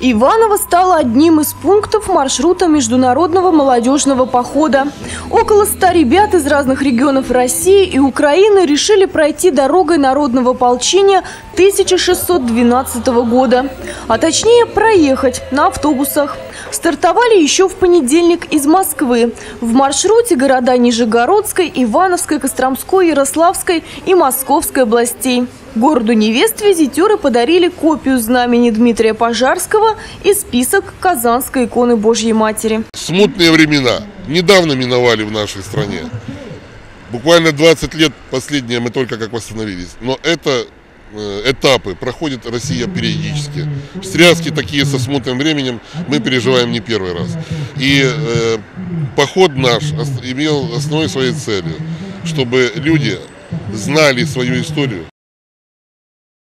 Иваново стало одним из пунктов маршрута международного молодежного похода. Около ста ребят из разных регионов России и Украины решили пройти дорогой народного ополчения 1612 года. А точнее проехать на автобусах. Стартовали еще в понедельник из Москвы. В маршруте города Нижегородской, Ивановской, Костромской, Ярославской и Московской областей. Городу невест визитеры подарили копию знамени Дмитрия Пожарского и список Казанской иконы Божьей Матери. Смутные времена недавно миновали в нашей стране. Буквально 20 лет последние мы только как восстановились. Но это э, этапы проходит Россия периодически. Встряски такие со смутным временем мы переживаем не первый раз. И э, поход наш имел основной своей целью, чтобы люди знали свою историю,